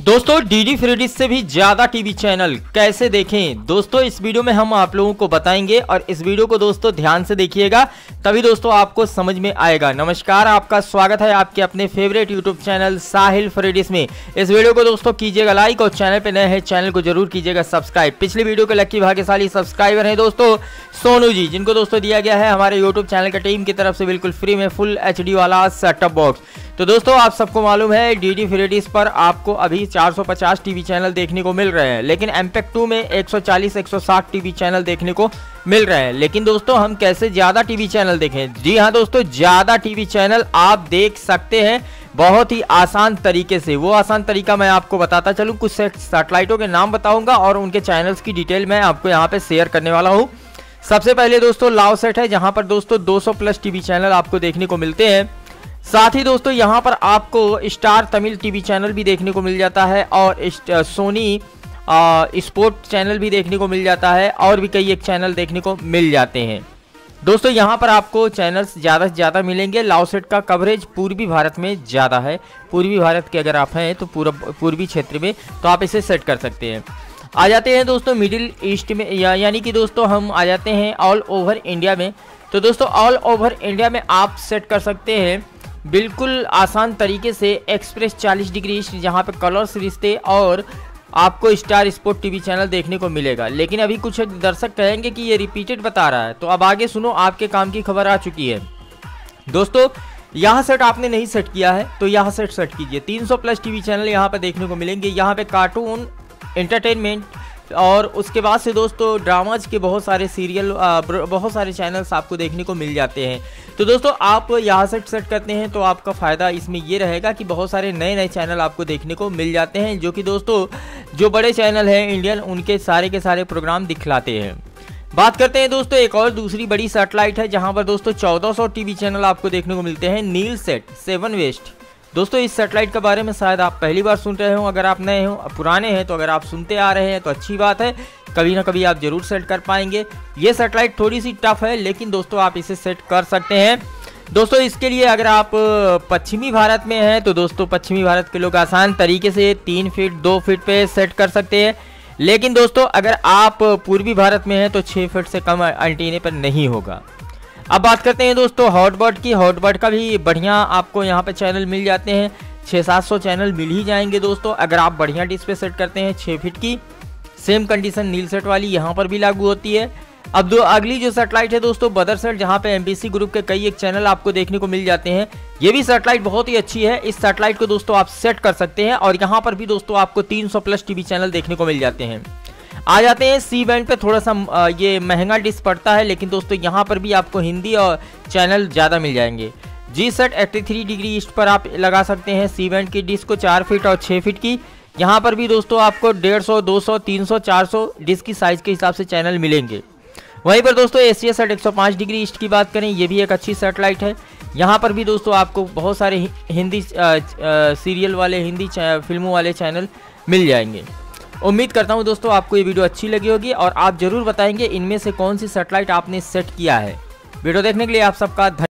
दोस्तों DD FreeDish से भी ज़्यादा टीवी चैनल कैसे देखें? दोस्तों, इस वीडियो में हम आप लोगों को बताएँगे और इस वीडियो को दोस्तों ध्यान से देखिएगा, तभी दोस्तों आपको समझ में आएगा। नमस्कार, आपका स्वागत है आपके अपने favourite YouTube channel Sahil free dish में। इस वीडियो को दोस्तों कीजिएगा लाइक और चैनल पर नए हैं चैनल को ज़रूर कीजिएगा सब्सक्राइब पिछली वीडियो के लक्की भाग्यशाली सब्सक्राइबर है दोस्तों, सोनू जी, जिनको दोस्तों दिया गया है हमारे यूट्यूब चैनल की टीम की तरफ़ से बिल्कुल फ्री में फुल एचडी वाला सेटअप बॉक्स तो दोस्तों, आप सबको मालूम है डी डी फ्रेडिस पर आपको अभी 450 टीवी चैनल देखने को मिल रहे हैं। लेकिन एमपेक 2 में 140 160 टीवी चैनल देखने को मिल रहे हैं। लेकिन दोस्तों, हम कैसे ज़्यादा टीवी चैनल देखें? जी हाँ दोस्तों, ज़्यादा टीवी चैनल आप देख सकते हैं बहुत ही आसान तरीके से। वो आसान तरीका मैं आपको बताता चलूँ, कुछ सेटेलाइटों के नाम बताऊँगा और उनके चैनल्स की डिटेल मैं आपको यहाँ पे शेयर करने वाला हूँ। सबसे पहले दोस्तों लाव सेट है, जहाँ पर दोस्तों 200 प्लस टीवी चैनल आपको देखने को मिलते हैं। साथ ही दोस्तों यहाँ पर आपको स्टार तमिल टीवी चैनल भी देखने को मिल जाता है और सोनी स्पोर्ट चैनल भी देखने को मिल जाता है और भी कई एक चैनल देखने को मिल जाते हैं। दोस्तों यहाँ पर आपको चैनल्स ज़्यादा से ज़्यादा मिलेंगे। लाउसेट का कवरेज पूर्वी भारत में ज़्यादा है। पूर्वी भारत के अगर आप हैं तो पूरा पूर्वी क्षेत्र में तो आप इसे सेट कर सकते हैं। आ जाते हैं दोस्तों मिडिल ईस्ट में या, यानी कि दोस्तों हम आ जाते हैं ऑल ओवर इंडिया में। तो दोस्तों ऑल ओवर इंडिया में आप सेट कर सकते हैं। बिल्कुल आसान तरीके से एक्सप्रेस 40 डिग्री जहाँ पे कलर्स रिश्ते और आपको स्टार स्पोर्ट टीवी चैनल देखने को मिलेगा। लेकिन अभी कुछ दर्शक कहेंगे कि ये रिपीटेड बता रहा है। तो अब आगे सुनो, आपके काम की खबर आ चुकी है। दोस्तों, यहाँ सेट आपने नहीं सेट किया है तो यहाँ सेट सेट कीजिए। 300 प्लस टीवी चैनल यहाँ पर देखने को मिलेंगे। यहाँ पे कार्टून एंटरटेनमेंट और उसके बाद से दोस्तों ड्रामाज के बहुत सारे सीरियल बहुत सारे चैनल्स आपको देखने को मिल जाते हैं। तो दोस्तों, आप यहाँ से सेट करते हैं तो आपका फ़ायदा इसमें ये रहेगा कि बहुत सारे नए नए चैनल आपको देखने को मिल जाते हैं, जो कि दोस्तों, जो बड़े चैनल हैं इंडियन उनके सारे के सारे प्रोग्राम दिखलाते हैं। बात करते हैं दोस्तों, एक और दूसरी बड़ी सेटेलाइट है, जहाँ पर दोस्तों 1400 टीवी चैनल आपको देखने को मिलते हैं नील सेट सेवन वेस्ट दोस्तों, इस सेटेलाइट के बारे में शायद आप पहली बार सुन रहे हो। अगर आप नए हो पुराने हैं तो अगर आप सुनते आ रहे हैं तो अच्छी बात है। कभी ना कभी आप ज़रूर सेट कर पाएँगे। ये सेटेलाइट थोड़ी सी टफ है, लेकिन दोस्तों, आप इसे सेट कर सकते हैं। दोस्तों, इसके लिए अगर आप पश्चिमी भारत में हैं तो दोस्तों, पश्चिमी भारत के लोग आसान तरीके से तीन फीट दो फीट पे सेट कर सकते हैं। लेकिन दोस्तों, अगर आप पूर्वी भारत में हैं तो छः फीट से कम एंटीने पर नहीं होगा। अब बात करते हैं दोस्तों हॉटबर्ड की। हॉटबर्ड का भी बढ़िया आपको यहाँ पे चैनल मिल जाते हैं। छः सात सौ चैनल मिल ही जाएँगे दोस्तों, अगर आप बढ़िया डिस्प्ले सेट करते हैं छः फिट की। सेम कंडीशन नील सेट वाली यहाँ पर भी लागू होती है। अब दो, अगली जो सेटेलाइट है दोस्तों बदर सेट जहाँ पे एमबीसी ग्रुप के कई एक चैनल आपको देखने को मिल जाते हैं। ये भी सेटेलाइट बहुत ही अच्छी है। इस सेटेलाइट को दोस्तों आप सेट कर सकते हैं और यहाँ पर भी दोस्तों आपको 300 प्लस टीवी चैनल देखने को मिल जाते हैं। आ जाते हैं सी बैंड पे, थोड़ा सा ये महँगा डिस्क पड़ता है, लेकिन दोस्तों यहाँ पर भी आपको हिंदी और चैनल ज़्यादा मिल जाएँगे। GSAT eighty three degree east पर आप लगा सकते हैं सी बैंड की डिस्क को, चार फीट और छः फीट की। यहाँ पर भी दोस्तों आपको डेढ़ सौ, दो सौ, तीन सौ, चार सौ डिस्क की साइज़ के हिसाब से चैनल मिलेंगे। वहीं पर दोस्तों सी सेट एक सौ पाँच डिग्री ईस्ट की बात करें, ये भी एक अच्छी सेटेलाइट है। यहाँ पर भी दोस्तों आपको बहुत सारे हिंदी सीरियल वाले, हिंदी फ़िल्मों वाले चैनल मिल जाएँगे। उम्मीद करता हूँ दोस्तों आपको ये वीडियो अच्छी लगी होगी और आप ज़रूर बताएँगे इनमें से कौन सी सेटेलाइट आपने सेट किया है। वीडियो देखने के लिए आप सबका